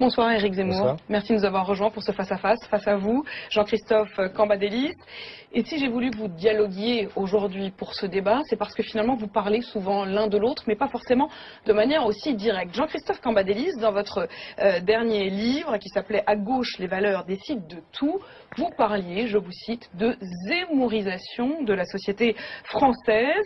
Bonsoir Eric Zemmour. Bonsoir. Merci de nous avoir rejoints pour ce face-à-face, face à vous, Jean-Christophe Cambadélis. Et si j'ai voulu que vous dialoguiez aujourd'hui pour ce débat, c'est parce que finalement vous parlez souvent l'un de l'autre, mais pas forcément de manière aussi directe. Jean-Christophe Cambadélis, dans votre euh, dernier livre qui s'appelait À gauche, les valeurs décident de tout, vous parliez, je vous cite, de zémourisation de la société française.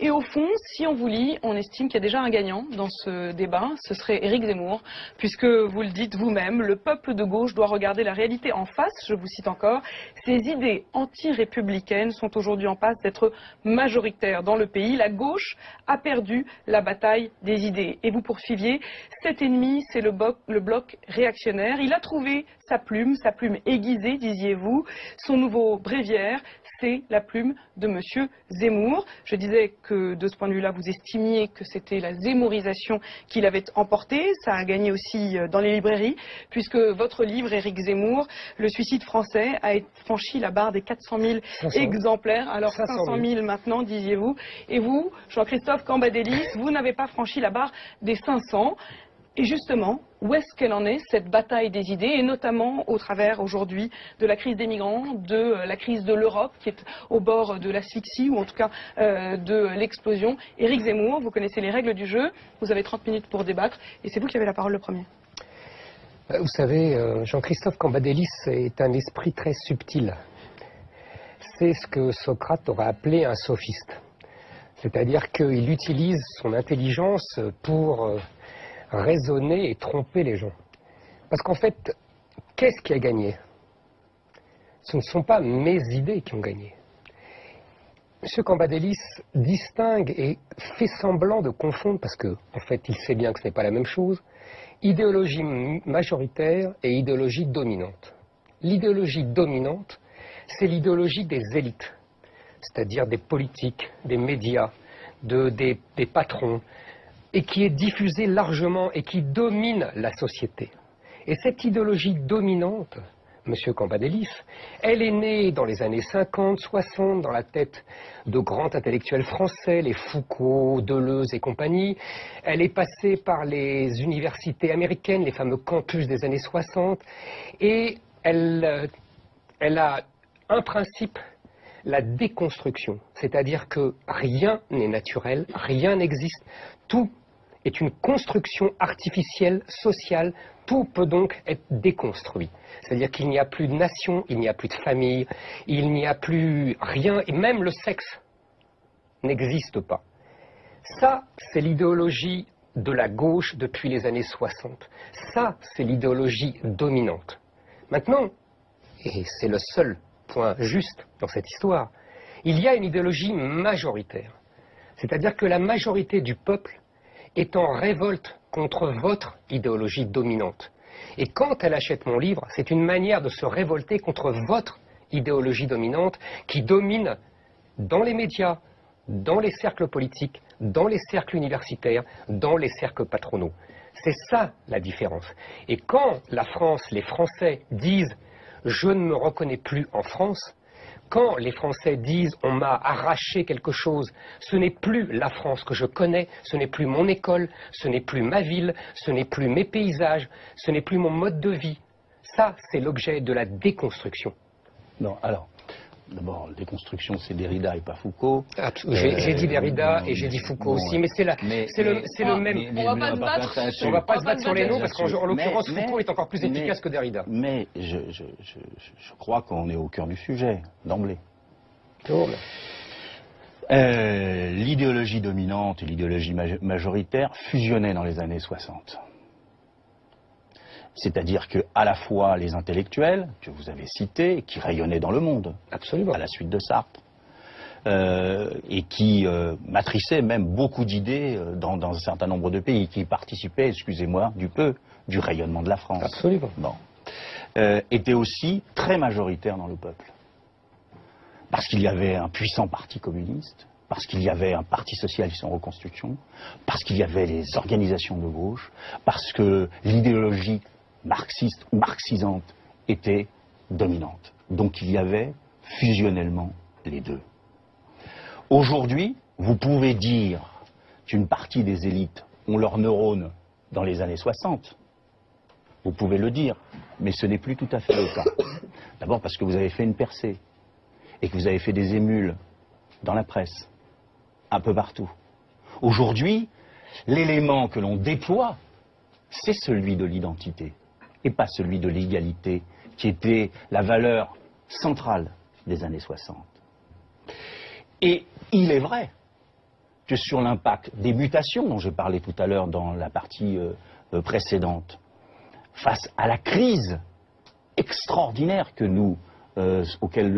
Et au fond, si on vous lit, on estime qu'il y a déjà un gagnant dans ce débat, ce serait Éric Zemmour, puisque vous le dites vous-même, le peuple de gauche doit regarder la réalité en face, je vous cite encore, ces idées anti-républicaines sont aujourd'hui en passe d'être majoritaires dans le pays, la gauche a perdu la bataille des idées. Et vous poursuiviez, cet ennemi, c'est le, le bloc réactionnaire, il a trouvé sa plume, sa plume aiguisée, disiez-vous, son nouveau bréviaire, c'est la plume de Monsieur Zemmour. Je disais que de ce point de vue-là, vous estimiez que c'était la zémourisation qu'il avait emporté. Ça a gagné aussi euh, dans les librairies, puisque votre livre, Éric Zemmour, Le suicide français, a franchi la barre des 400 000 500. exemplaires. Alors 500 500 000. 000 maintenant, disiez-vous. Et vous, Jean-Christophe Cambadélis, vous n'avez pas franchi la barre des 500. Et justement, où est-ce qu'elle en est, cette bataille des idées, et notamment au travers aujourd'hui de la crise des migrants, de euh, la crise de l'Europe, qui est au bord de l'asphyxie, ou en tout cas euh, de l'explosion. Éric Zemmour, vous connaissez les règles du jeu, vous avez 30 minutes pour débattre, et c'est vous qui avez la parole le premier. Euh, Vous savez, Jean-Christophe Cambadélis est un esprit très subtil. C'est ce que Socrate aurait appelé un sophiste. C'est-à-dire qu'il utilise son intelligence pour raisonner et tromper les gens. Parce qu'en fait, qu'est-ce qui a gagné? Ce ne sont pas mes idées qui ont gagné. M. Cambadélis distingue et fait semblant de confondre, parce qu'en en fait, il sait bien que ce n'est pas la même chose, idéologie majoritaire et idéologie dominante. L'idéologie dominante, c'est l'idéologie des élites, c'est-à-dire des politiques, des médias, de- des, des patrons, et qui est diffusée largement et qui domine la société. Et cette idéologie dominante, Monsieur Cambadélis, elle est née dans les années 50, 60 dans la tête de grands intellectuels français, les Foucault, Deleuze et compagnie. Elle est passée par les universités américaines, les fameux campus des années 60, et elle, elle a un principe, la déconstruction, c'est-à-dire que rien n'est naturel, rien n'existe, tout est une construction artificielle, sociale, tout peut donc être déconstruit. C'est-à-dire qu'il n'y a plus de nation, il n'y a plus de famille, il n'y a plus rien, et même le sexe n'existe pas. Ça, c'est l'idéologie de la gauche depuis les années 60. Ça, c'est l'idéologie dominante. Maintenant, et c'est le seul point juste dans cette histoire, il y a une idéologie majoritaire. C'est-à-dire que la majorité du peuple est en révolte contre votre idéologie dominante. Et quand elle achète mon livre, c'est une manière de se révolter contre votre idéologie dominante qui domine dans les médias, dans les cercles politiques, dans les cercles universitaires, dans les cercles patronaux. C'est ça la différence. Et quand la France, les Français disent je ne me reconnais plus en France, quand les Français disent on m'a arraché quelque chose, ce n'est plus la France que je connais, ce n'est plus mon école, ce n'est plus ma ville, ce n'est plus mes paysages, ce n'est plus mon mode de vie. Ça, c'est l'objet de la déconstruction. Non, alors, d'abord, déconstruction, c'est Derrida et pas Foucault. J'ai Euh, j'ai dit Derrida bon, et j'ai dit Foucault bon, aussi, mais c'est le, le mais- même. mais- On va mais pas se pas battre. faire ça On va pas se battre sur les noms parce qu'en l'occurrence Foucault est encore plus mais- efficace que Derrida. Mais je, je- je- crois qu'on est au cœur du sujet, d'emblée. Euh, l'idéologie dominante et l'idéologie maj- majoritaire fusionnaient dans les années 60. C'est-à-dire que à la fois les intellectuels que vous avez cités, qui rayonnaient dans le monde, Absolument. à la suite de Sartre, euh, et qui euh, matriçaient même beaucoup d'idées euh, dans, dans un certain nombre de pays, qui participaient, excusez-moi, du peu, du rayonnement de la France. Absolument. Bon. Euh, étaient aussi très majoritaires dans le peuple. Parce qu'il y avait un puissant parti communiste, parce qu'il y avait un parti socialiste en reconstruction, parce qu'il y avait les organisations de gauche, parce que l'idéologie marxiste ou marxisante était dominante. Donc il y avait fusionnellement les deux. Aujourd'hui, vous pouvez dire qu'une partie des élites ont leurs neurones dans les années 60. Vous pouvez le dire, mais ce n'est plus tout à fait le cas. D'abord parce que vous avez fait une percée et que vous avez fait des émules dans la presse, un peu partout. Aujourd'hui, l'élément que l'on déploie, c'est celui de l'identité et pas celui de l'égalité, qui était la valeur centrale des années 60. Et il est vrai que sur l'impact des mutations dont je parlais tout à l'heure dans la partie euh, euh, précédente, face à la crise extraordinaire euh,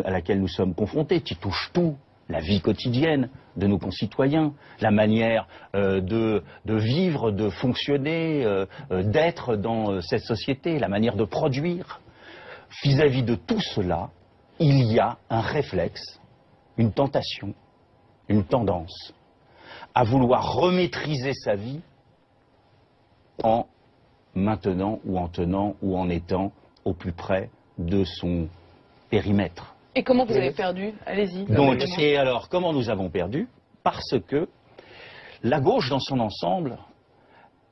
à laquelle nous sommes confrontés, qui touche tout, la vie quotidienne de nos concitoyens, la manière de, vivre, de fonctionner, d'être dans cette société, la manière de produire. Vis-à-vis -vis de tout cela, il y a un réflexe, une tentation, une tendance à vouloir remaîtriser sa vie en maintenant ou en tenant ou en étant au plus près de son périmètre. Et comment vous avez perdu Allez-y. Donc, et alors, comment nous avons perdu? Parce que la gauche, dans son ensemble,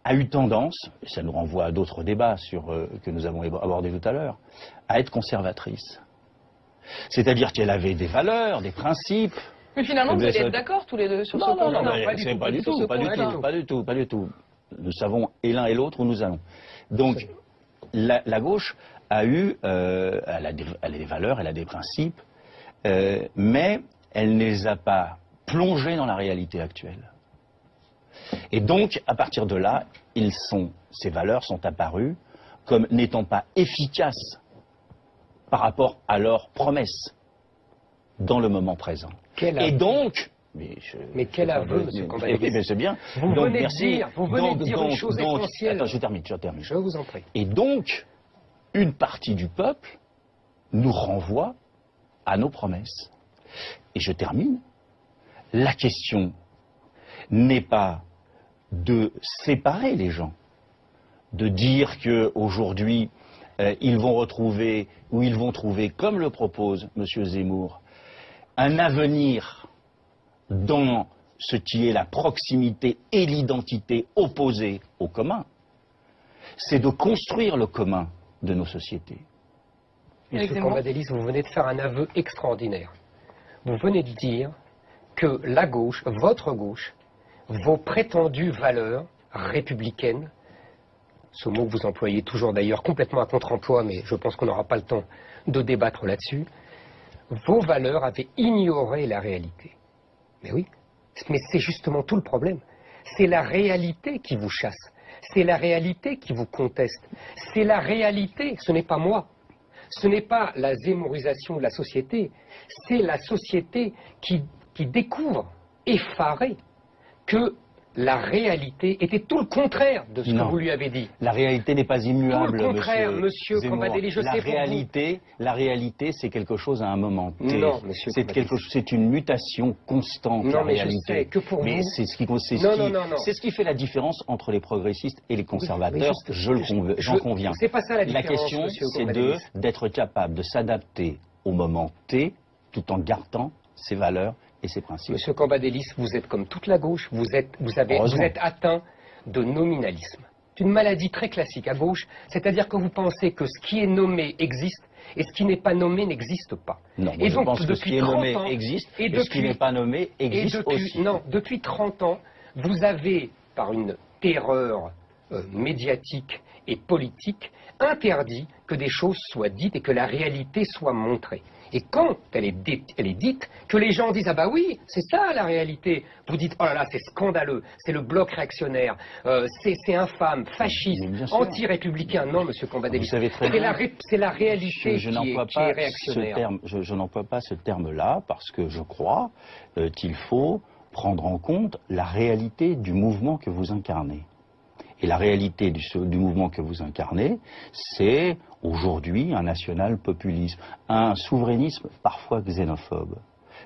a eu tendance, et ça nous renvoie à d'autres débats sur, euh, que nous avons abordés tout à l'heure, à être conservatrice. C'est-à-dire qu'elle avait des valeurs, des principes, mais finalement, vous allez être d'accord tous les deux sur ce point. Non, non, non, pas, du pas, du tout, pas, du tout, pas du tout, pas du tout. Nous savons et l'un et l'autre où nous allons. Donc, la, gauche a eu, euh, elle, a des, elle, a des, valeurs, elle a des principes, euh, mais elle ne les a pas plongés dans la réalité actuelle. Et donc, à partir de là, ils sont, ces valeurs sont apparues comme n'étant pas efficaces par rapport à leurs promesses dans le moment présent. Et donc, mais, mais, quel aveu, M. Mais c'est bien. Vous donc, venez merci. dire, vous venez donc, dire donc, une chose donc, essentielle. Attends, je termine, je termine. Je vous en prie. Et donc, une partie du peuple nous renvoie à nos promesses. Et je termine. La question n'est pas de séparer les gens, de dire qu'aujourd'hui, euh, ils vont retrouver, ou ils vont trouver, comme le propose M. Zemmour, un avenir dans ce qui est la proximité et l'identité opposées au commun, c'est de construire le commun de nos sociétés. Monsieur Cambadélis, vous venez de faire un aveu extraordinaire. Vous venez de dire que la gauche, votre gauche, vos prétendues valeurs républicaines, ce mot que vous employez toujours d'ailleurs complètement à contre-emploi, mais je pense qu'on n'aura pas le temps de débattre là-dessus, vos valeurs avaient ignoré la réalité. Mais oui, mais c'est justement tout le problème. C'est la réalité qui vous chasse. C'est la réalité qui vous conteste. C'est la réalité, ce n'est pas moi. Ce n'est pas la zémorisation de la société. C'est la société qui, découvre, effarée, que la réalité était tout le contraire de ce que vous lui avez dit. La réalité n'est pas immuable. Tout le contraire, monsieur, monsieur je la réalité, La réalité, c'est quelque chose à un moment T. Non, monsieur C'est une mutation constante, non, la mais réalité. Je sais que pour mais c'est ce qui, c'est ce, qui fait la différence entre les progressistes et les conservateurs, je, j'en conviens. C'est pas ça la différence, La question, c'est d'être capable de s'adapter au moment T, tout en gardant ses valeurs Monsieur Cambadélis, vous êtes comme toute la gauche, vous êtes, vous avez, vous êtes atteint de nominalisme. C'est une maladie très classique à gauche, c'est-à-dire que vous pensez que ce qui est nommé existe et ce qui n'est pas nommé n'existe pas. Non, et donc, je pense que ce qui est nommé existe et, ce qui n'est pas nommé existe aussi. Non, depuis 30 ans, vous avez, par une terreur euh, médiatique et politique, interdit que des choses soient dites et que la réalité soit montrée. Et quand elle est, dite, elle est dite, que les gens disent Ah bah oui, c'est ça la réalité. Vous dites Oh là là, c'est scandaleux, c'est le bloc réactionnaire, euh, c'est infâme, fasciste, anti-républicain. Non, monsieur Combadélis, c'est la, la, réalité je, qui, est, pas réactionnaire. Ce terme, je, n'emploie pas ce terme-là parce que je crois euh, qu'il faut prendre en compte la réalité du mouvement que vous incarnez. Et la réalité du, du mouvement que vous incarnez, c'est aujourd'hui un national-populisme, un souverainisme parfois xénophobe.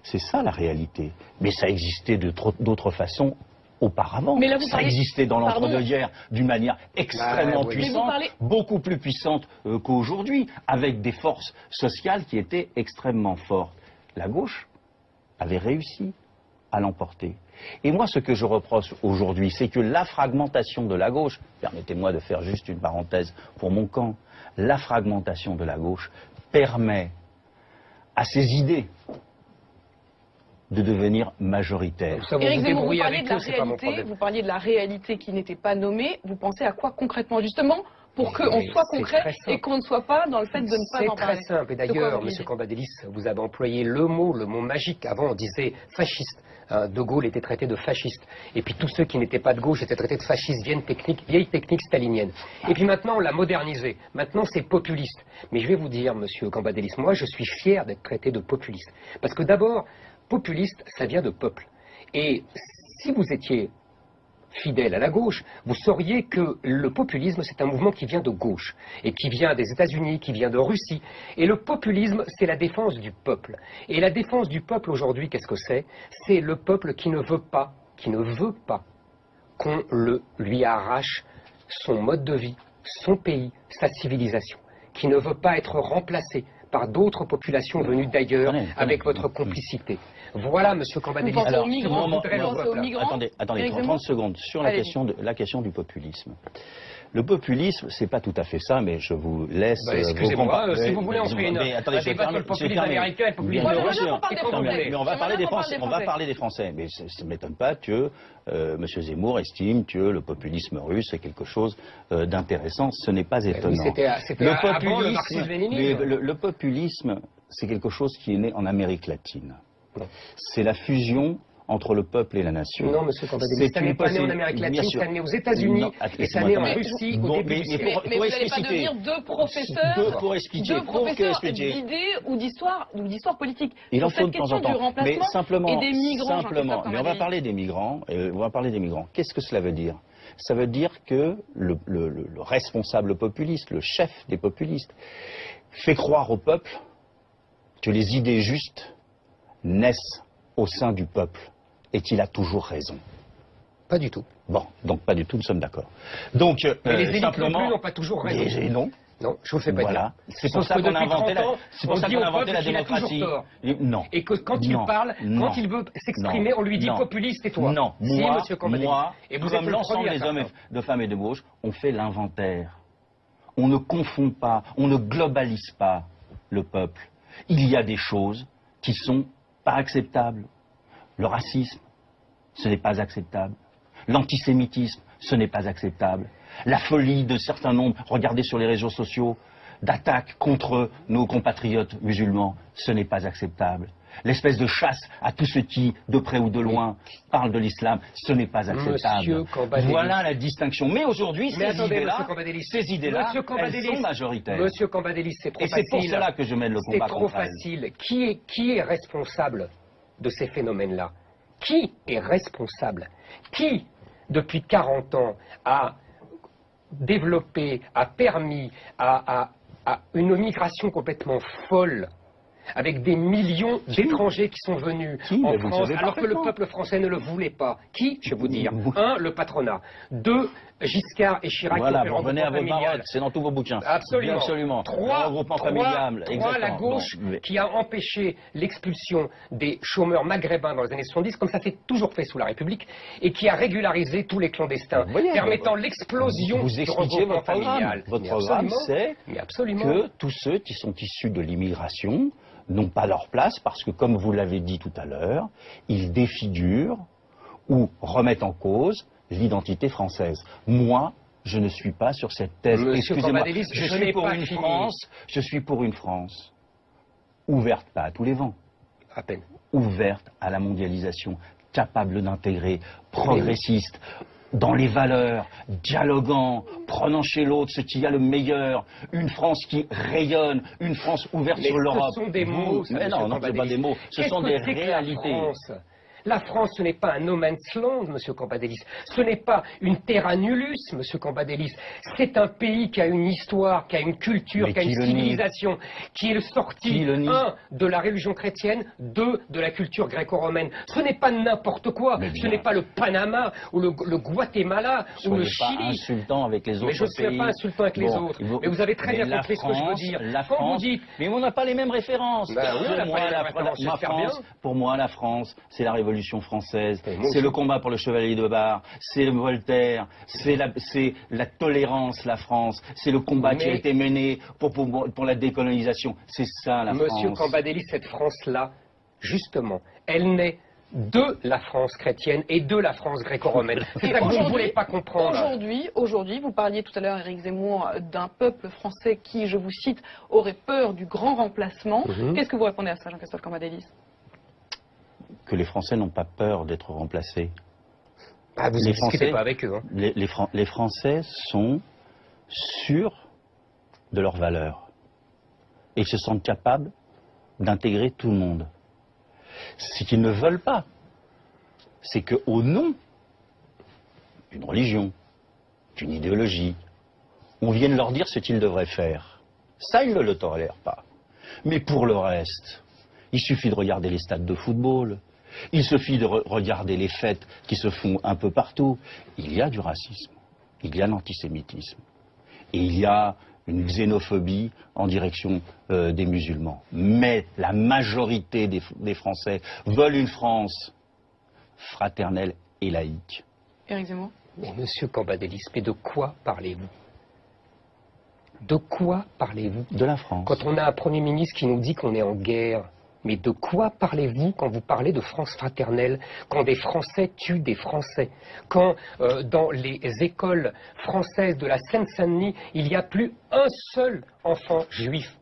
C'est ça la réalité. Mais ça existait d'autres façons auparavant. Mais ça existait dans l'entre-deux-guerres d'une manière extrêmement bah, puissante, beaucoup plus puissante euh, qu'aujourd'hui, avec des forces sociales qui étaient extrêmement fortes. La gauche avait réussi à l'emporter. Et moi, ce que je reproche aujourd'hui, c'est que la fragmentation de la gauche, permettez-moi de faire juste une parenthèse pour mon camp, la fragmentation de la gauche permet à ces idées de devenir majoritaires. Ça, vous Éric vous Zemmour, vous débrouillez parliez avec de la eux, réalité, vous parliez de la réalité qui n'était pas nommée. Vous pensez à quoi concrètement, justement, pour qu'on soit c'est concret très simple. et qu'on ne soit pas dans le fait de ne pas C'est en très parler simple. Et De quoi d'ailleurs, lisez Cambadélis, vous avez employé le mot, le mot magique. Avant, on disait fasciste. Hein, de Gaulle était traité de fasciste. Et puis tous ceux qui n'étaient pas de gauche étaient traités de fascistes, vieille technique, vieille technique stalinienne. Et puis maintenant, on l'a modernisé. Maintenant, c'est populiste. Mais je vais vous dire, Monsieur Cambadélis, moi, je suis fier d'être traité de populiste. Parce que d'abord, populiste, ça vient de peuple. Et si vous étiez fidèle à la gauche, vous sauriez que le populisme, c'est un mouvement qui vient de gauche, et qui vient des États-Unis, qui vient de Russie. Et le populisme, c'est la défense du peuple. Et la défense du peuple aujourd'hui, qu'est-ce que c'est? C'est le peuple qui ne veut pas, qui ne veut pas qu'on lui arrache son mode de vie, son pays, sa civilisation, qui ne veut pas être remplacé par d'autres populations venues d'ailleurs avec votre complicité. Voilà, Monsieur Cambadélis, alors, migrants, vous pensez aux migrants Attendez, attendez, Éric 30, Zemmour 30 secondes sur la Allez-y. question, de, la question du populisme. Le populisme, c'est pas tout à fait ça, mais je vous laisse. Bah, euh, excusez-moi, euh, si vous voulez, on fait une- mais attendez, un je populisme américain et populisme. Mais on va parler des Français. On va parler des Français. Mais ça ne m'étonne pas que euh, M. Zemmour estime que le populisme russe est quelque chose d'intéressant. Ce n'est pas étonnant. Le populisme, c'est quelque chose qui est né en Amérique latine. C'est la fusion entre le peuple et la nation. Non, monsieur ça n'est pas né en Amérique latine, ça né aux États-Unis et ça né en Russie au début mais- du siècle. Vous n'allez pas devenir deux professeurs, Deux- pour expliquer, deux professeurs d'idées ou d'histoire ou d'histoire politique. Il en faut de temps en temps. Mais simplement, et des migrants, simplement. Mais on va parler des migrants. On va parler des migrants. Qu'est-ce que cela veut dire? Ça veut dire que le, le- le- le responsable populiste, le chef des populistes, fait croire au peuple que les idées justes naissent au sein du peuple et qu'il a toujours raison. Pas du tout. Bon, donc pas du tout, nous sommes d'accord. Donc, euh, Mais les élites non simplement, plus n'ont pas toujours raison. Mais- non. Non, je vous le fais pas Voilà. dire. C'est pour ça qu'on a inventé 30 la, ans, c'est pour on ça dit qu'on au a inventé peuple la démocratie. Non. Et que quand il parle, Non. quand il veut s'exprimer, on lui dit Non. populiste et toi. Non, Si, moi, moi et vous comme l'ensemble des hommes, de femmes et de gauche, on fait l'inventaire. On ne confond pas, on ne globalise pas le peuple. Il y a des choses qui sont pas acceptables. Le racisme, ce n'est pas acceptable. L'antisémitisme, ce n'est pas acceptable. La folie de certains nombres, regardez sur les réseaux sociaux, d'attaques contre nos compatriotes musulmans, ce n'est pas acceptable. L'espèce de chasse à tous ceux qui, de près ou de loin, parlent de l'islam, ce n'est pas acceptable. Voilà la distinction. Mais aujourd'hui, ces idées-là, ces idées-là, elles sont majoritaires. Monsieur Cambadélis, c'est trop Et c'est pour facile. cela que je mène le C'est combat trop contre elles. facile. Qui est, qui est responsable de ces phénomènes-là? Qui est responsable Qui, depuis 40 ans, a développé, a permis à, à- à une migration complètement folle avec des millions d'étrangers qui sont venus Qui en France, alors que le peuple français ne le voulait pas? Qui? Je vais vous dire. Un, le patronat. Deux, Giscard et Chirac. Voilà, vous revenez à vos marottes, c'est dans tous vos bouquins. Absolument. Absolument. Trois, regroupement familial, trois, la gauche Bon, qui a empêché l'expulsion des chômeurs maghrébins dans les années 70, comme ça s'est toujours fait sous la République, et qui a régularisé tous les clandestins, voyez, permettant vous- l'explosion Vous du expliquez regroupement votre programme. familial. Votre programme, c'est que tous ceux qui sont issus de l'immigration n'ont pas leur place parce que, comme vous l'avez dit tout à l'heure, ils défigurent ou remettent en cause l'identité française. Moi, je ne suis pas sur cette thèse. Excusez-moi, je, suis pour une fini. France. Je suis pour une France ouverte, pas à tous les vents, À peine. ouverte à la mondialisation, capable d'intégrer, progressiste, dans les valeurs, dialoguant, prenant chez l'autre ce qu'il y a le meilleur, une France qui rayonne, une France ouverte Mais sur l'Europe. ce sont des Vous- mots, ça, Mais monsieur non, non, ce pas des mots, ce sont des réalités. La France, ce n'est pas un no man's land, Monsieur Cambadélis. Ce n'est pas une terra nullus, Monsieur Cambadélis. C'est un pays qui a une histoire, qui a une culture, Mais qui a une civilisation, qui est sorti, un, de la religion chrétienne, deux, de la culture gréco-romaine. Ce n'est pas n'importe quoi. Ce n'est pas le Panama ou le, le Guatemala ou le pas Chili. insultant avec les autres Mais je ne pays. suis pas insultant avec les autres. vous- Mais vous avez très mais bien compris ce que je veux dire. La Quand vous France, dites- mais on n'a pas les mêmes références. Ben oui, moi, la, France, pour moi, la France, c'est la révolution Révolution française, c'est le combat pour le chevalier de Bar, c'est le Voltaire, c'est la, tolérance, la France, c'est le combat qui a été mené pour, pour, pour la décolonisation. C'est ça la Monsieur France. Cambadélis, cette France-là, justement, elle naît de la France chrétienne et de la France gréco-romaine. C'est ça que vous ne aujourd'hui- voulez pas comprendre. Aujourd'hui, aujourd'hui, vous parliez tout à l'heure, Éric Zemmour, d'un peuple français qui, je vous cite, aurait peur du grand remplacement. Mhm. Qu'est-ce que vous répondez à ça, Jean-Christophe Cambadélis Que les Français n'ont pas peur d'être remplacés. Ah, vous Les ne discutez Français- pas avec eux. hein. Les, les Fran- les Français sont sûrs de leurs valeurs. Et ils se sentent capables d'intégrer tout le monde. Ce qu'ils ne veulent pas, c'est qu'au nom d'une religion, d'une idéologie, on vienne leur dire ce qu'ils devraient faire. Ça, ils ne le tolèrent pas. Mais pour le reste, il suffit de regarder les stades de football, il suffit de re- regarder les fêtes qui se font un peu partout. Il y a du racisme, il y a l'antisémitisme, et il y a une xénophobie en direction euh, des musulmans. Mais la majorité des, des Français veulent une France fraternelle et laïque. Éric Zemmour Mais monsieur Cambadélis, mais de quoi parlez-vous? De quoi parlez-vous? De la France. Quand on a un Premier ministre qui nous dit qu'on est en guerre, mais de quoi parlez-vous quand vous parlez de France fraternelle Quand des Français tuent des Français Quand euh, dans les écoles françaises de la Seine-Saint-Denis, il n'y a plus un seul enfant juif?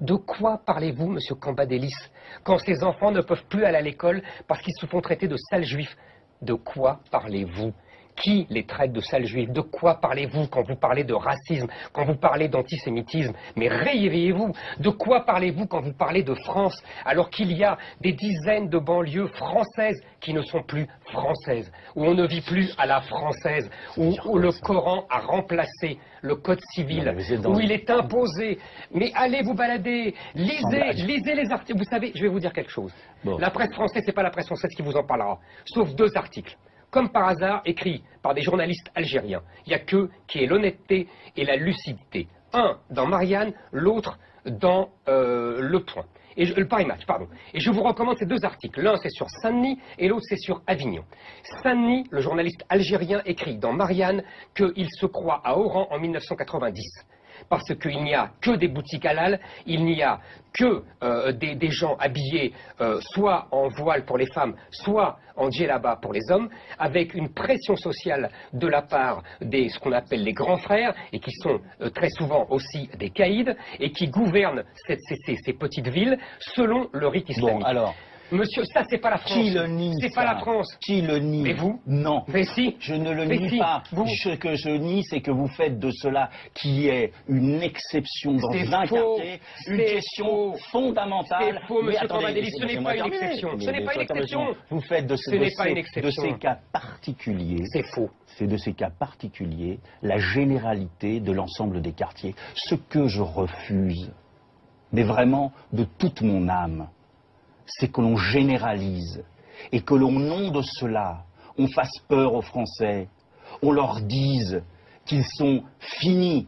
De quoi parlez-vous, monsieur Cambadélis, quand ces enfants ne peuvent plus aller à l'école parce qu'ils se font traiter de sales juifs? De quoi parlez-vous? Qui les traite de sales juifs? De quoi parlez-vous quand vous parlez de racisme, quand vous parlez d'antisémitisme? Mais réveillez-vous De quoi parlez-vous quand vous parlez de France alors qu'il y a des dizaines de banlieues françaises qui ne sont plus françaises, où on ne vit plus à la française, où, où le Coran a remplacé le Code civil, où il est imposé. Mais allez vous balader, lisez, lisez les articles. Vous savez, je vais vous dire quelque chose. Bon. La presse française, c'est pas la presse française qui vous en parlera, sauf deux articles. Comme par hasard, écrits par des journalistes algériens. Il n'y a que qui est l'honnêteté et la lucidité. Un dans Marianne, l'autre dans euh, Le Point. Et je- Paris. Et je vous recommande ces deux articles. L'un c'est sur Saint-Denis et l'autre c'est sur Avignon. Saint-Denis, le journaliste algérien écrit dans Marianne qu'il se croit à Oran en 1990 parce qu'il n'y a que des boutiques halal, il n'y a que euh, des, des gens habillés euh, soit en voile pour les femmes, soit en djellaba pour les hommes, avec une pression sociale de la part des ce qu'on appelle les grands frères, et qui sont euh, très souvent aussi des caïds, et qui gouvernent cette- ces, petites villes selon le rite islamique. Bon, alors, Monsieur, ça c'est pas la France. qui le nie C'est pas la France. Qui le nie Mais vous Non. Mais si. Je ne le Mais nie si, pas. vous- Ce que je nie, c'est que vous faites de cela qui est une exception dans un faux. quartier, une question faux. fondamentale. C'est faux, Mais monsieur attendez, Cambadélis, ce n'est pas une exception. Ce n'est pas une exception. Vous faites de, ce, Ce de pas une de ces cas particuliers. C'est faux. C'est de ces cas particuliers la généralité de l'ensemble des quartiers. Ce que je refuse, mais vraiment de toute mon âme, c'est que l'on généralise et que l'on, nom de cela, on fasse peur aux Français, on leur dise qu'ils sont finis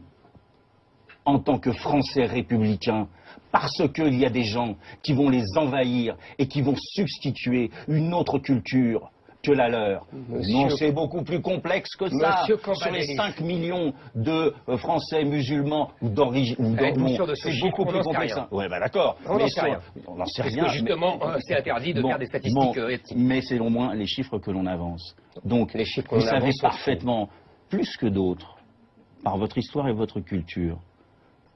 en tant que Français républicains, parce qu'il y a des gens qui vont les envahir et qui vont substituer une autre culture que la leur. Monsieur- Non, c'est beaucoup plus complexe que ça. Sur les Cambadélis. 5 millions de euh, Français musulmans ou d'origine, c'est beaucoup plus complexe. rien. Ouais, bah d'accord. On n'en Mais sait rien. On Parce que justement, mais- euh, c'est interdit de faire des statistiques, bon, euh, mais c'est au moins les chiffres que l'on avance. Donc, Les chiffres vous savez parfaitement, plus que d'autres, par votre histoire et votre culture,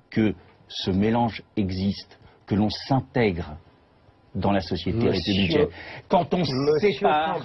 que ce mélange existe, que l'on s'intègre dans la société républicaine. Quand on sépare,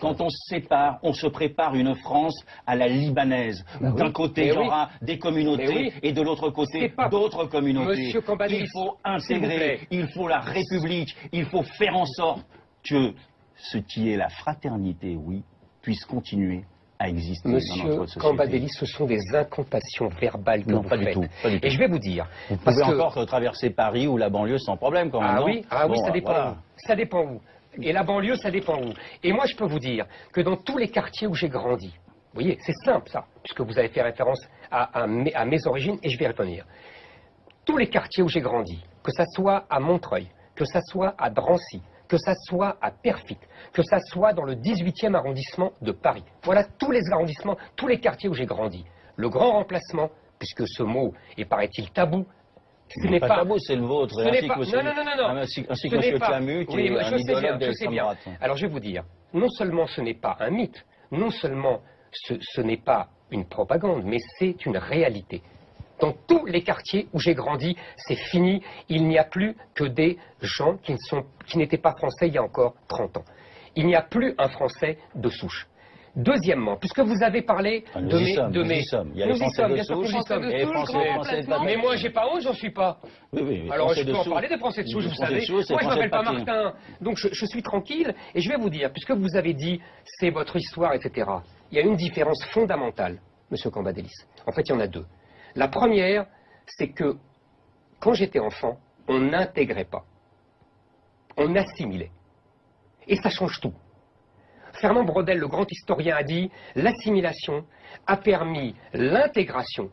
quand on se sépare, on se prépare une France à la libanaise. Bah D'un oui, côté, mais il y oui. aura des communautés oui. et de l'autre côté, d'autres communautés. Il faut intégrer, il faut la République, il faut faire en sorte que ce qui est la fraternité, oui, puisse continuer à exister dans Monsieur notre société. Cambadélis, ce sont des incantations verbales que Non, vous pas du faites. tout, pas du tout. Et je vais vous dire. Vous parce pouvez que- encore traverser Paris ou la banlieue sans problème quand même. Ah oui, ah oui, ça dépend voilà. où. Ça dépend où. Et la banlieue, ça dépend où. Et moi, je peux vous dire que dans tous les quartiers où j'ai grandi, vous voyez, c'est simple ça, puisque vous avez fait référence à, à mes, à mes origines, et je vais revenir. Tous les quartiers où j'ai grandi, que ça soit à Montreuil, que ça soit à Drancy, que ça soit à Perfit, que ça soit dans le 18e arrondissement de Paris. Voilà tous les arrondissements, tous les quartiers où j'ai grandi. Le grand remplacement, puisque ce mot est, paraît-il, tabou, ce n'est pas, tabou, c'est le vôtre. Ce n'est pas... Non, non, non, non, Ainsi, que M. Camus, qui est un sais bien. Alors je vais vous dire, non seulement ce n'est pas un mythe, non seulement ce n'est pas une propagande, mais c'est une réalité. Dans tous les quartiers où j'ai grandi, c'est fini. Il n'y a plus que des gens qui n'étaient pas français il y a encore 30 ans. Il n'y a plus un français de souche. Deuxièmement, puisque vous avez parlé ah, de mes... de mes... sommes. Il y a les Français de souche, et Français, Français de Mais moi, j'ai pas honte, j'en suis pas. Oui, oui, Alors, je peux en parler des Français de souche, vous savez. Moi, je m'appelle pas Martin. Donc, je, je suis tranquille. Et je vais vous dire, puisque vous avez dit, c'est votre histoire, etc., il y a une différence fondamentale, Monsieur Cambadélis. En fait, il y en a deux. La première, c'est que quand j'étais enfant, on n'intégrait pas. On assimilait. Et ça change tout. Fernand Brodel, le grand historien, a dit l'assimilation a permis l'intégration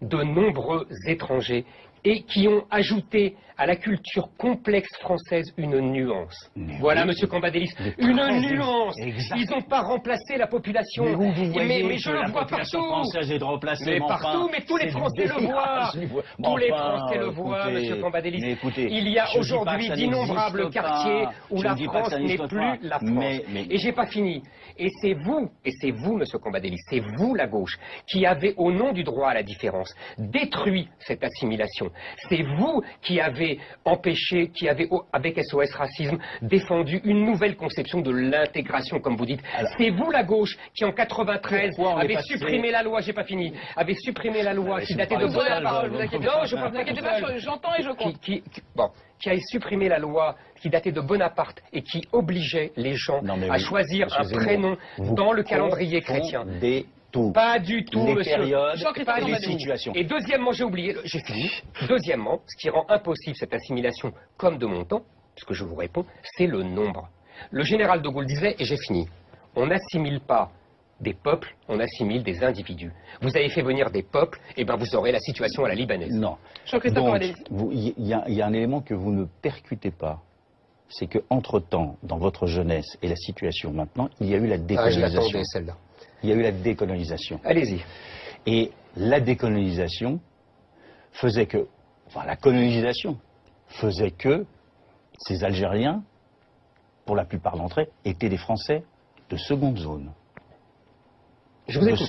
de nombreux étrangers et qui ont ajouté à la culture complexe française une nuance. voilà, Monsieur Cambadélis, une nuance. Ils n'ont pas remplacé la population. Mais, vous, vous voyez mais, je le vois partout. Française est de remplacer, mais partout, mais tous les Français le voient. tous les Français le voient, Monsieur Cambadélis. Il y a aujourd'hui d'innombrables quartiers où la France n'est plus la France. Et j'ai pas fini. Et c'est vous, et c'est vous, Monsieur Cambadélis, c'est vous, la gauche, qui avez, au nom du droit à la différence, détruit cette assimilation. C'est vous qui avez empêché, qui avez, avec SOS Racisme, défendu une nouvelle conception de l'intégration, comme vous dites. C'est vous, la gauche, qui en 93 avez supprimé la loi, j'ai pas fini, avez supprimé la loi qui datait de je pas, j'entends et je compte. Qui, bon, qui a supprimé la loi qui datait de Bonaparte et qui obligeait les gens à choisir un prénom dans le calendrier chrétien. Tout. Pas du tout, les monsieur. Périodes, pas les situations. Et deuxièmement, j'ai oublié, j'ai fini. Deuxièmement, ce qui rend impossible cette assimilation, comme de mon temps, puisque je vous réponds, c'est le nombre. Le général de Gaulle disait, et j'ai fini, on n'assimile pas des peuples, on assimile des individus. Vous avez fait venir des peuples, et bien vous aurez la situation à la libanaise. Non. Il y, y, a un élément que vous ne percutez pas. C'est qu'entre-temps, dans votre jeunesse et la situation maintenant, il y a eu la ah, décolonisation. Ah, celle-là il y a eu la décolonisation. Allez-y. Et la décolonisation faisait que, enfin la colonisation faisait que ces Algériens, pour la plupart d'entre eux, étaient des Français de seconde zone. Je vous écoute,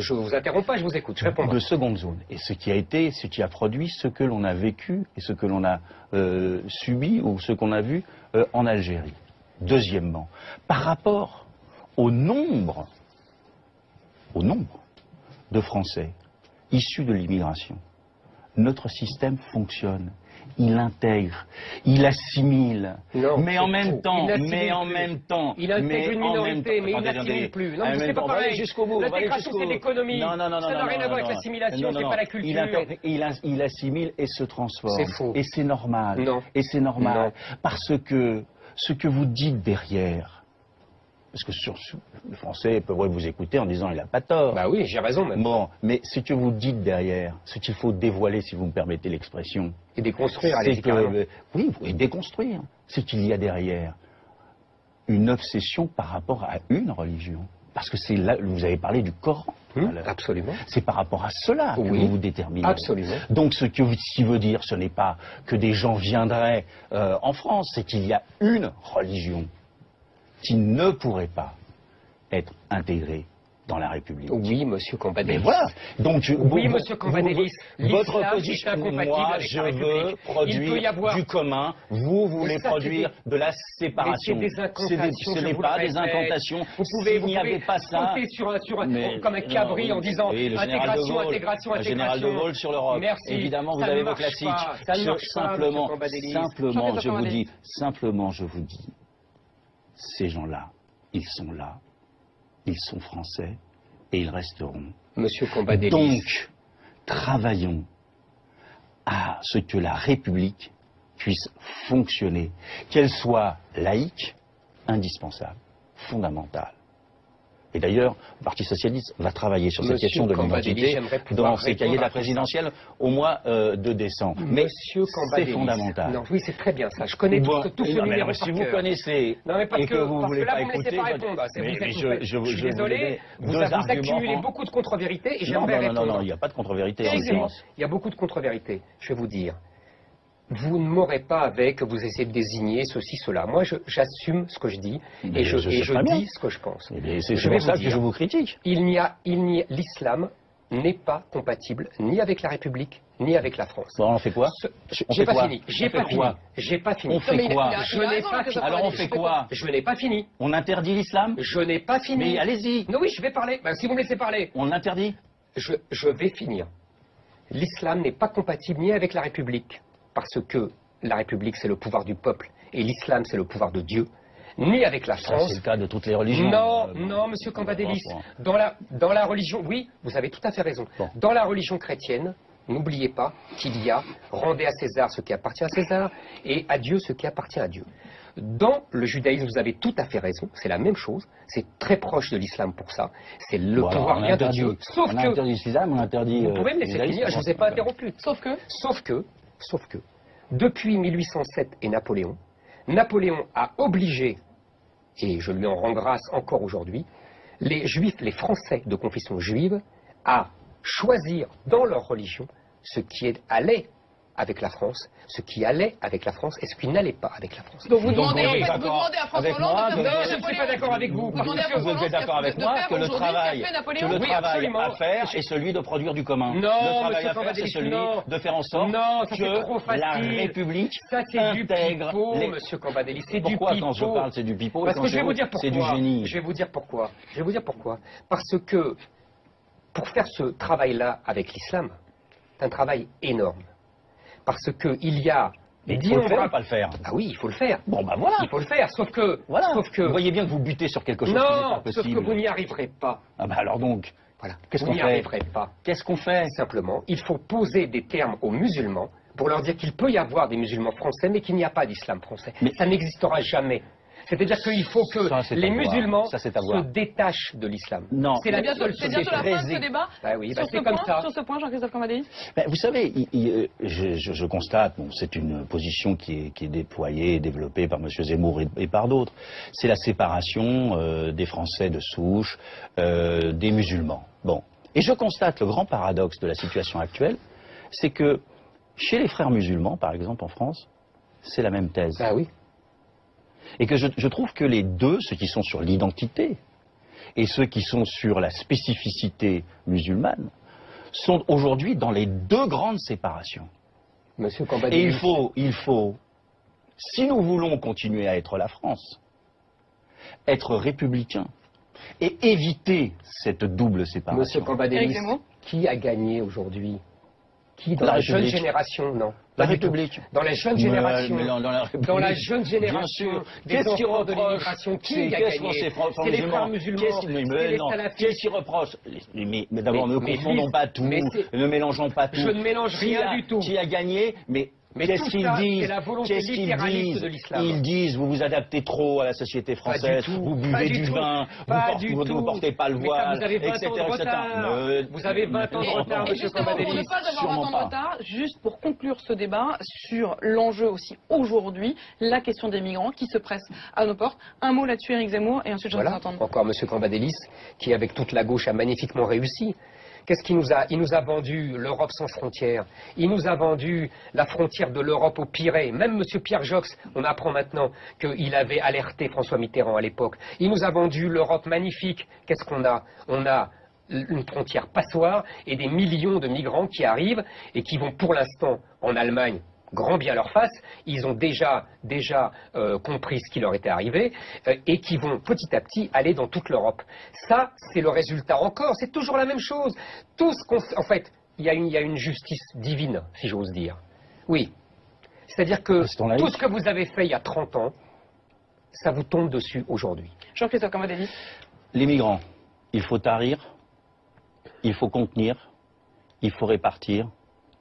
je, vous interromps pas, je vous écoute, je réponds. De seconde zone. Et ce qui a été, ce qui a produit ce que l'on a vécu et ce que l'on a euh, subi ou ce qu'on a vu euh, en Algérie. Deuxièmement, par rapport au nombre au nombre de Français issus de l'immigration, notre système fonctionne. Il intègre, il assimile, mais en même temps, mais en même temps, il intègre une minorité, mais il n'assimile plus. Non, c'est pas pareil. Jusqu'au bout. L'intégration, c'est l'économie. Non, non, non, ça n'a rien à voir avec l'assimilation, c'est pas la culture. Il, il, assimile et se transforme. C'est faux. Et c'est normal. Et c'est normal. Parce que ce que vous dites derrière, parce que sur, le français peut vous écouter en disant il n'a pas tort. Bah oui, j'ai raison même. Bon, mais ce que vous dites derrière, ce qu'il faut dévoiler, si vous me permettez l'expression. Et déconstruire, c'est que, Oui, et déconstruire. Ce qu'il y a derrière une obsession par rapport à une religion. Parce que c'est là, vous avez parlé du Coran. Hum, absolument. C'est par rapport à cela que vous vous déterminez. Absolument. Donc ce, que, qui veut dire, ce n'est pas que des gens viendraient euh, en France, c'est qu'il y a une religion qui ne pourrait pas être intégré dans la République. Oui, monsieur Campbell. voilà. Donc, oui, monsieur Campbell. Votre position, moi, je veux produire du commun. Vous, vous voulez produire de la séparation. C'est des incantations. Ce n'est pas des incantations. Vous pouvez, vous n'y avait pas ça. Sur, sur un, comme un cabri en disant intégration, intégration, intégration. Le général de Gaulle sur l'Europe. Merci. Évidemment, vous avez vos classiques. Ça ne marche simplement, simplement, je vous dis, simplement, je vous dis ces gens-là, ils sont là, ils sont français et ils resteront. Monsieur Donc, travaillons à ce que la République puisse fonctionner, qu'elle soit laïque, indispensable, fondamentale. Et d'ailleurs, le Parti Socialiste va travailler sur cette question de l'identité dans ses cahiers de répondre la présidentielle au mois euh, de décembre. Mais c'est fondamental. Non, oui, c'est très bien ça. Je connais Bon, tout, tout ce non, mais alors, si vous cœur. connaissez Non, mais parce et que, que vous parce voulez là, pas vous écouter, pas répondre. Mais- vous mais je- vous- je- je suis désolé. Vous, vous accumulez beaucoup de contre-vérités et j'aimerais non, non, non, répondre. non, il n'y a pas de contre-vérité en l'occurrence. il y a beaucoup de contre-vérités. Je vais vous dire. Vous ne m'aurez pas avec, vous essayez de désigner ceci, cela. Moi, je- j'assume ce que je dis Mais et je, je et sais je très bien. dis ce que je pense. Eh C'est Je c'est vais pour ça que je vous critique. Il n'y a, il n'y a- l'islam n'est pas compatible ni avec la République ni avec la France. Bon, on fait quoi J'ai pas fini. J'ai On fait pas fini. quoi J'ai pas fini. On fait quoi Je n'ai pas fini. Alors on fait quoi Je n'ai pas fini. On interdit l'islam Je n'ai pas fini. Mais allez-y Non, oui, je vais parler. Ben, si vous me laissez parler, On l'interdit je, je vais finir. L'islam n'est pas compatible ni avec la République, parce que la République, c'est le pouvoir du peuple, et l'islam, c'est le pouvoir de Dieu, ni avec la France. c'est le cas de toutes les religions. Non, Euh, non, monsieur Cambadélis. Dans la, dans la religion, oui, vous avez tout à fait raison. Bon. Dans la religion chrétienne, n'oubliez pas qu'il y a rendez à César ce qui appartient à César et à Dieu ce qui appartient à Dieu. Dans le judaïsme, vous avez tout à fait raison, c'est la même chose, c'est très proche de l'islam pour ça, c'est le Bon, pouvoir bien de Dieu. Sauf on que, interdit l'islam, on interdit. vous euh, pouvez me laisser l'islam, finir, je ne vous ai pas interrompu. Sauf que, Sauf que, sauf que, depuis 1807 et Napoléon, Napoléon a obligé, et je lui en rends grâce encore aujourd'hui, les juifs, les français de confession juive, à choisir dans leur religion ce qui est- allait avec la France, ce qui allait avec la France et ce qui n'allait pas avec la France. donc vous demandez, en fait, vous demandez à François Hollande de faire Non, je ne suis pas d'accord avec vous. Vous êtes d'accord avec moi que le travail, que le travail à faire est celui de produire du commun Non, Le travail à faire, c'est celui de faire en sorte que la. République Ça, c'est du intègre les- monsieur Cambadélis, c'est du Pourquoi quand je parle c'est du pipeau Parce que je vais vous dire pourquoi. c'est du génie Je vais vous dire pourquoi. Je vais vous dire pourquoi. Parce que pour faire ce travail-là avec l'islam, c'est un travail énorme. Parce que il y a ou d'innombrables. pas le faire Ah oui, il faut le faire. Bon bah voilà Il faut le faire. Sauf que, Voilà. sauf que, Vous voyez bien que vous butez sur quelque chose qui n'est pas non, sauf que vous n'y arriverez pas. Ah bah alors donc, Voilà. Qu'est-ce vous qu'on n'y fait arriverez pas. qu'est-ce qu'on fait Simplement, il faut poser des termes aux musulmans pour leur dire qu'il peut y avoir des musulmans français, mais qu'il n'y a pas d'islam français. Mais- ça n'existera jamais. C'est-à-dire qu'il faut que Ça, les musulmans Ça, se détachent de l'islam. Non. c'est la bientôt, c'est bientôt la fin de ce débat. Bah oui, bah sur, ce comme point, ça. sur ce point, Jean-Christophe Cambadélis Ben, vous savez, il- il, euh, je, je- je constate, bon, c'est une position qui est, qui est déployée et développée par M. Zemmour et, et par d'autres. C'est la séparation euh, des Français de souche, euh, des musulmans. Bon. Et je constate le grand paradoxe de la situation actuelle, c'est que chez les frères musulmans, par exemple en France, c'est la même thèse. Ah oui. Et que je, je trouve que les deux, ceux qui sont sur l'identité et ceux qui sont sur la spécificité musulmane, sont aujourd'hui dans les deux grandes séparations. Monsieur Et il faut, il faut, si nous voulons continuer à être la France, être républicain et éviter cette double Monsieur séparation. Cambadélis, Zemmour qui a gagné aujourd'hui? Qui dans La la, jeune génération Non? La. République. Dans la jeune génération. mais dans, dans la Dans la jeune génération Qu'est-ce qui reproche qui C'est- a qu'est-ce qu'on gagné C'est les frères musulmans, Qu'est-ce qui- reproche Mais, mais- d'abord, ne confondons pas tout, ne mélangeons pas tout. Je ne mélange rien du tout. Qui a gagné Mais Mais qu'est-ce qu'ils disent Qu'est-ce qu'ils disent. Ils disent vous vous adaptez trop à la société française, vous buvez du vin, vous, vous ne portez pas le voile, vous avez 20 etc. ans de etc. retard. Ne- Vous avez 20 ans de retard, monsieur pas avoir Sûrement un temps pas. de retard, juste pour conclure ce débat sur l'enjeu aussi aujourd'hui, la question des migrants qui se pressent à nos portes. Un mot là-dessus, Eric Zemmour, et ensuite je Voilà, vais entendre. encore Monsieur Cambadélis, qui avec toute la gauche a magnifiquement réussi. Qu'est-ce qu'il nous a Il nous a vendu l'Europe sans frontières. Il nous a vendu la frontière de l'Europe au Pirée. Même Monsieur Pierre Jox, on apprend maintenant qu'il avait alerté François Mitterrand à l'époque. Il nous a vendu l'Europe magnifique. Qu'est-ce qu'on a? On a une frontière passoire et des millions de migrants qui arrivent et qui vont pour l'instant en Allemagne grand bien leur face, ils ont déjà, déjà euh, compris ce qui leur était arrivé euh, et qui vont petit à petit aller dans toute l'Europe. Ça, c'est le résultat encore, c'est toujours la même chose. Tout ce qu'on fait, en fait, il y, a une- il y a une justice divine, si j'ose dire. Oui. C'est-à-dire que tout ce que vous avez fait il y a 30 ans, ça vous tombe dessus aujourd'hui. Jean-Christophe Cambadélis. Les migrants, il faut tarir, il faut contenir, il faut répartir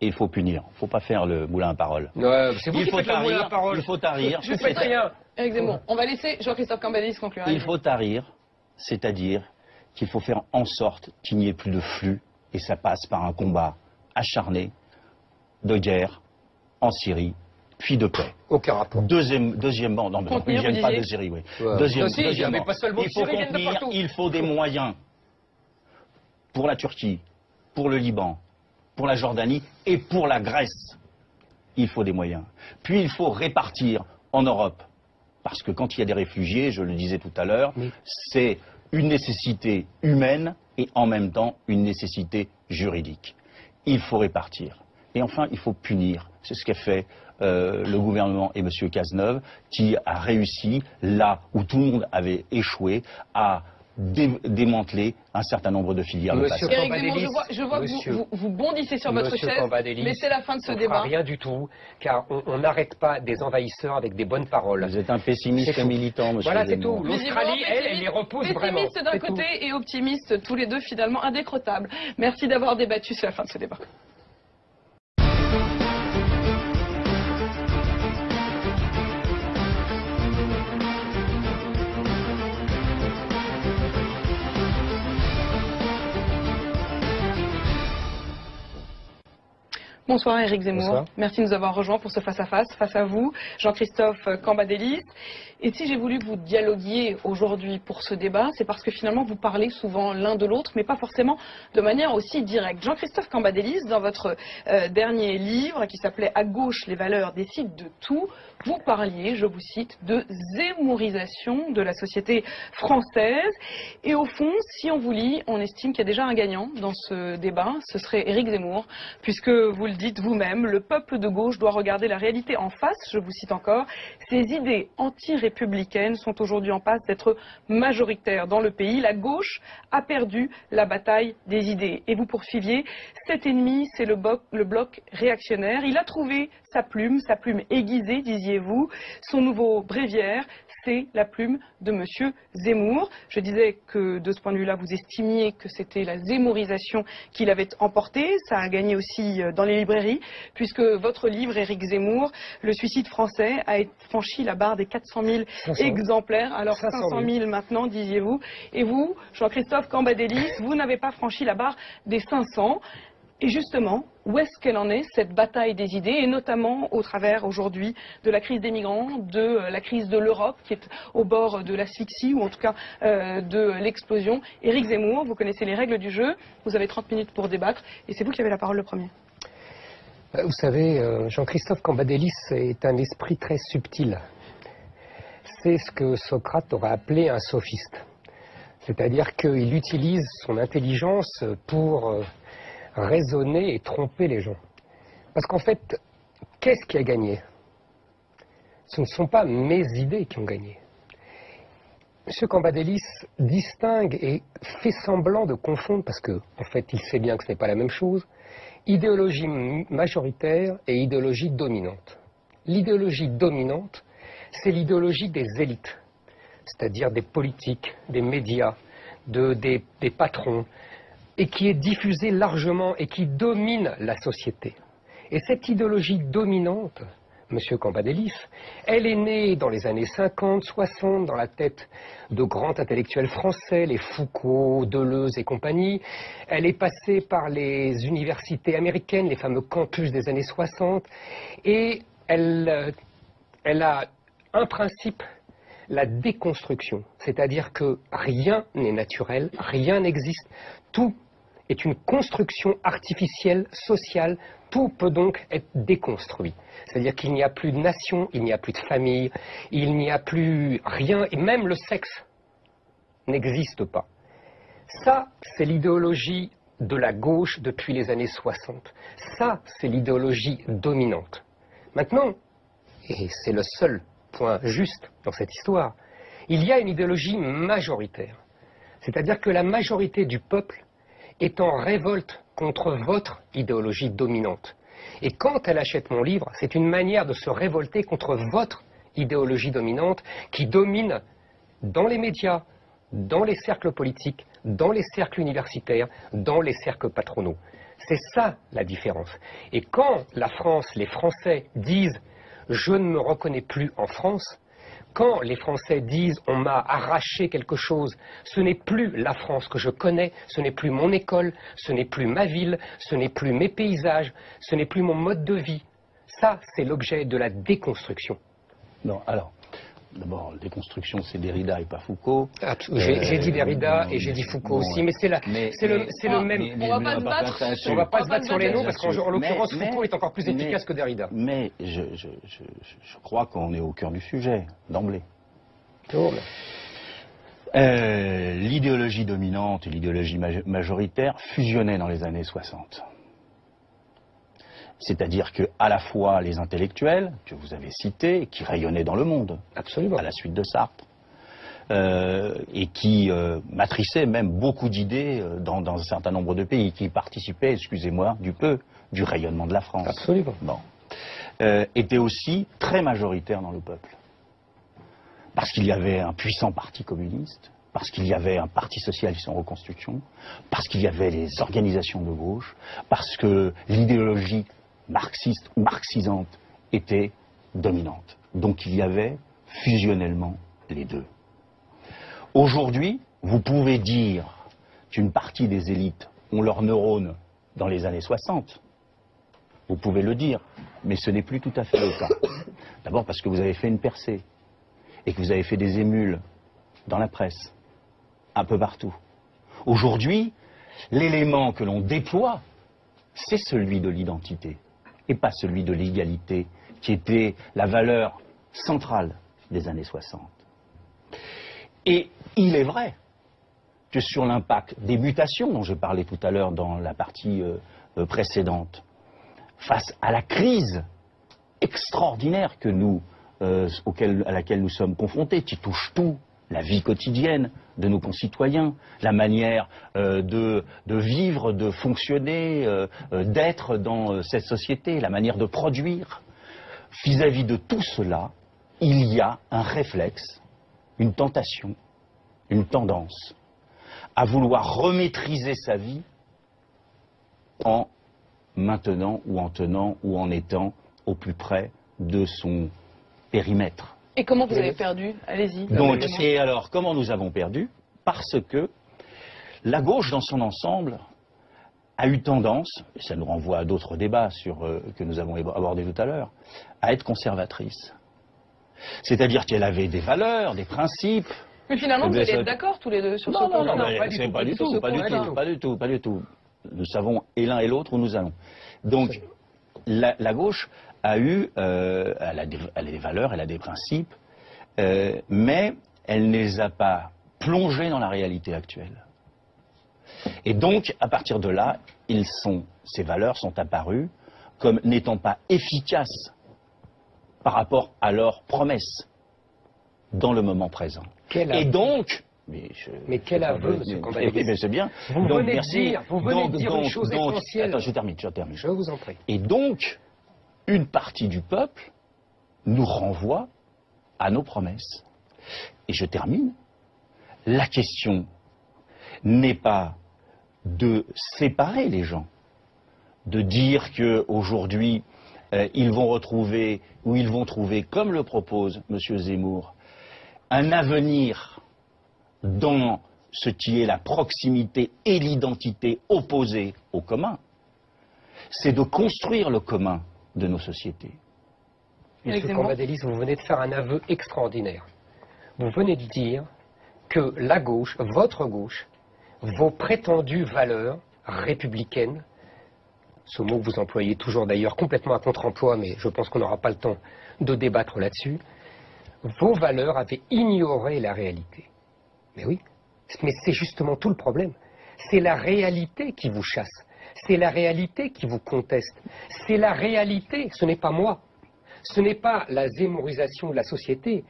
et il faut punir. Il ne faut pas faire le moulin à parole. C'est vous Il qui faut faites le la tarir, parole. il faut tarir, Je ne fais rien. Eric Zemmour, on va laisser Jean-Christophe Cambadélis conclure. il faut tarir, c'est-à-dire qu'il faut faire en sorte qu'il n'y ait plus de flux, et ça passe par un combat acharné de guerre en Syrie, puis de paix. Aucun rapport. Deuxième, deuxièmement, non, mais non, ils pas de Syrie, oui. Ouais. Deuxième, Non, si, deuxièmement, mais pas seulement de il faut Syrie, contenir, il faut des moyens pour la Turquie, pour le Liban, pour la Jordanie et pour la Grèce. Il faut des moyens. Puis il faut répartir en Europe. Parce que quand il y a des réfugiés, je le disais tout à l'heure, c'est une nécessité humaine et en même temps une nécessité juridique. Il faut répartir. Et enfin, il faut punir. C'est ce qu'a fait euh, le gouvernement et M. Cazeneuve, qui a réussi, là où tout le monde avait échoué, à dé- démanteler un certain nombre de filières de Monsieur Zemmour, je vois, je vois que Monsieur- vous, vous, vous bondissez sur votre Monsieur chaise, mais c'est la fin de ce on fera débat. rien du tout, car on n'arrête pas des envahisseurs avec des bonnes paroles. Vous êtes un pessimiste militant, monsieur Voilà, c'est tout. L'Australie, elle, elle les repousse vraiment. Pessimiste d'un tout. côté et optimiste tous les deux finalement indécrottables. Merci d'avoir débattu, c'est la fin de ce débat. Bonsoir Éric Zemmour. Bonsoir. Merci de nous avoir rejoints pour ce face-à-face. Face à vous, Jean-Christophe Cambadélis. Et si j'ai voulu que vous dialoguiez aujourd'hui pour ce débat, c'est parce que finalement vous parlez souvent l'un de l'autre, mais pas forcément de manière aussi directe. Jean-Christophe Cambadélis, dans votre euh, dernier livre qui s'appelait À gauche, les valeurs décident de tout, vous parliez, je vous cite, de zémourisation de la société française. Et au fond, si on vous lit, on estime qu'il y a déjà un gagnant dans ce débat, ce serait Éric Zemmour, puisque vous le dites vous-même, le peuple de gauche doit regarder la réalité en face, je vous cite encore, ces idées anti-républicaines sont aujourd'hui en passe d'être majoritaires dans le pays. La gauche a perdu la bataille des idées. Et vous poursuiviez, cet ennemi, c'est le, le bloc réactionnaire. Il a trouvé sa plume, sa plume aiguisée, disiez-vous. Son nouveau bréviaire, c'est la plume de Monsieur Zemmour. Je disais que de ce point de vue-là, vous estimiez que c'était la zémourisation qu'il avait emporté. Ça a gagné aussi euh, dans les librairies, puisque votre livre, Éric Zemmour, Le suicide français, a franchi la barre des 400 000 500. exemplaires. Alors 500 500 000. 000 maintenant, disiez-vous. Et vous, Jean-Christophe Cambadélis, vous n'avez pas franchi la barre des 500. Et justement, où est-ce qu'elle en est, cette bataille des idées, et notamment au travers aujourd'hui de la crise des migrants, de euh, la crise de l'Europe qui est au bord de l'asphyxie, ou en tout cas euh, de l'explosion. Éric Zemmour, vous connaissez les règles du jeu, vous avez 30 minutes pour débattre, et c'est vous qui avez la parole le premier. Euh, Vous savez, Jean-Christophe Cambadélis est un esprit très subtil. C'est ce que Socrate aurait appelé un sophiste. C'est-à-dire qu'il utilise son intelligence pour raisonner et tromper les gens. Parce qu'en fait, qu'est-ce qui a gagné? Ce ne sont pas mes idées qui ont gagné. M. Cambadélis distingue et fait semblant de confondre, parce qu'en en fait, il sait bien que ce n'est pas la même chose, idéologie majoritaire et idéologie dominante. L'idéologie dominante, c'est l'idéologie des élites, c'est-à-dire des politiques, des médias, de- des, des patrons, et qui est diffusée largement et qui domine la société. Et cette idéologie dominante, M. Cambadélis, elle est née dans les années 50, 60, dans la tête de grands intellectuels français, les Foucault, Deleuze et compagnie. Elle est passée par les universités américaines, les fameux campus des années 60, et elle, elle a un principe, la déconstruction. C'est-à-dire que rien n'est naturel, rien n'existe, tout est une construction artificielle, sociale, tout peut donc être déconstruit. C'est-à-dire qu'il n'y a plus de nation, il n'y a plus de famille, il n'y a plus rien, et même le sexe n'existe pas. Ça, c'est l'idéologie de la gauche depuis les années 60. Ça, c'est l'idéologie dominante. Maintenant, et c'est le seul point juste dans cette histoire, il y a une idéologie majoritaire. C'est-à-dire que la majorité du peuple est en révolte contre votre idéologie dominante. Et quand elle achète mon livre, c'est une manière de se révolter contre votre idéologie dominante qui domine dans les médias, dans les cercles politiques, dans les cercles universitaires, dans les cercles patronaux. C'est ça la différence. Et quand la France, les Français disent je ne me reconnais plus en France, quand les Français disent on m'a arraché quelque chose, ce n'est plus la France que je connais, ce n'est plus mon école, ce n'est plus ma ville, ce n'est plus mes paysages, ce n'est plus mon mode de vie. Ça, c'est l'objet de la déconstruction. Non, alors, D'abord, déconstruction, c'est Derrida et pas Foucault. Ah, j'ai dit Derrida et j'ai dit Foucault aussi, mais c'est le, le, même. on ne va pas se battre. On va pas se battre sur les noms parce qu'en l'occurrence, Foucault est encore plus efficace que Derrida. Mais je, crois qu'on est au cœur du sujet, d'emblée. Euh, l'idéologie dominante et l'idéologie majoritaire fusionnaient dans les années 60. C'est-à-dire que à la fois les intellectuels que vous avez cités, qui rayonnaient dans le monde, absolument, à la suite de Sartre, euh, et qui euh, matrissaient même beaucoup d'idées euh, dans, un certain nombre de pays, qui participaient, excusez-moi, du peu, du rayonnement de la France. Absolument. Bon. étaient aussi très majoritaires dans le peuple. Parce qu'il y avait un puissant parti communiste, parce qu'il y avait un parti socialiste en reconstruction, parce qu'il y avait les organisations de gauche, parce que l'idéologie marxiste ou marxisante était dominante. Donc il y avait fusionnellement les deux. Aujourd'hui, vous pouvez dire qu'une partie des élites ont leurs neurones dans les années 60. Vous pouvez le dire, mais ce n'est plus tout à fait le cas. D'abord parce que vous avez fait une percée et que vous avez fait des émules dans la presse, un peu partout. Aujourd'hui, l'élément que l'on déploie, c'est celui de l'identité pas celui de l'égalité, qui était la valeur centrale des années 60. Et il est vrai que sur l'impact des mutations dont je parlais tout à l'heure dans la partie euh, euh, précédente, face à la crise extraordinaire euh, à laquelle nous sommes confrontés, qui touche tout, la vie quotidienne de nos concitoyens, la manière euh, de, vivre, de fonctionner, euh, euh, d'être dans cette société, la manière de produire. Vis-à-vis de tout cela, il y a un réflexe, une tentation, une tendance à vouloir remaîtriser sa vie en maintenant ou en tenant ou en étant au plus près de son périmètre. Et comment vous avez perdu? Allez-y. Donc, et alors, comment nous avons perdu? Parce que la gauche, dans son ensemble, a eu tendance, et ça nous renvoie à d'autres débats sur, euh, que nous avons abordés tout à l'heure, à être conservatrice. C'est-à-dire qu'elle avait des valeurs, des principes. Mais finalement, vous allez être d'accord tous les deux sur ce point Non, non, non, pas, du pas, du tout, pas, du tout, pas du tout, pas du tout. Nous savons et l'un et l'autre où nous allons. Donc, la gauche a eu, euh, elle, a des, valeurs, elle a des principes, euh, mais elle ne les a pas plongés dans la réalité actuelle. Et donc, à partir de là, ils sont, ces valeurs sont apparues comme n'étant pas efficaces par rapport à leurs promesses dans le moment présent. Et donc, mais, mais, quel aveu, monsieur Mais c'est bien. Vous donc, venez merci. dire, vous venez de dire une chose essentielle. Attends, je termine, je termine. Je vous en prie. Et donc, une partie du peuple nous renvoie à nos promesses. Et je termine. La question n'est pas de séparer les gens, de dire qu'aujourd'hui, euh, ils vont retrouver, ou ils vont trouver, comme le propose M. Zemmour, un avenir dans ce qui est la proximité et l'identité opposées au commun. C'est de construire le commun de nos sociétés. Monsieur Cambadélis, vous venez de faire un aveu extraordinaire. Vous venez de dire que la gauche, votre gauche, vos prétendues valeurs républicaines, ce mot que vous employez toujours d'ailleurs complètement à contre-emploi, mais je pense qu'on n'aura pas le temps de débattre là-dessus, vos valeurs avaient ignoré la réalité. Mais oui, mais c'est justement tout le problème. C'est la réalité qui vous chasse. C'est la réalité qui vous conteste. C'est la réalité, ce n'est pas moi. Ce n'est pas la zémorisation de la société,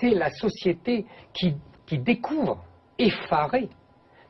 c'est la société qui, découvre, effarée,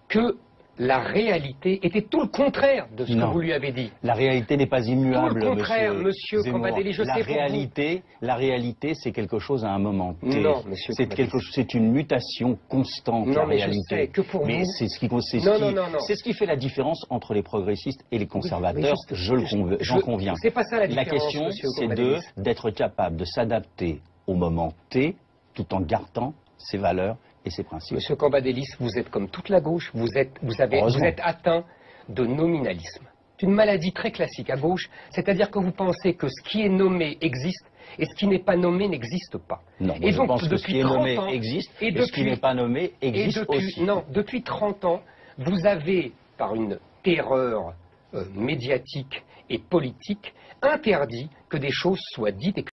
que la réalité était tout le contraire de ce que vous lui avez dit. La réalité n'est pas immuable. Tout le contraire, monsieur, monsieur je la sais réalité, La réalité, c'est quelque chose à un moment T. Non, monsieur C'est quelque c'est une mutation constante, non, la mais réalité. Je sais que pour mais c'est ce qui, c'est ce, ce qui fait la différence entre les progressistes et les conservateurs. je le j'en conviens. C'est pas ça la différence. La question, c'est de d'être capable de s'adapter au moment T tout en gardant ses valeurs et ses principes. Monsieur Cambadélis, vous êtes comme toute la gauche, vous êtes, vous avez, vous Heureusement. êtes atteint de nominalisme. C'est une maladie très classique à gauche, c'est-à-dire que vous pensez que ce qui est nommé existe et ce qui n'est pas nommé n'existe pas. Non, et je donc, pense que ce depuis qui est 30 nommé ans, existe et et, ce qui depuis- n'est pas nommé existe depuis, aussi. non, depuis 30 ans, vous avez, par une terreur euh, médiatique et politique, interdit que des choses soient dites et que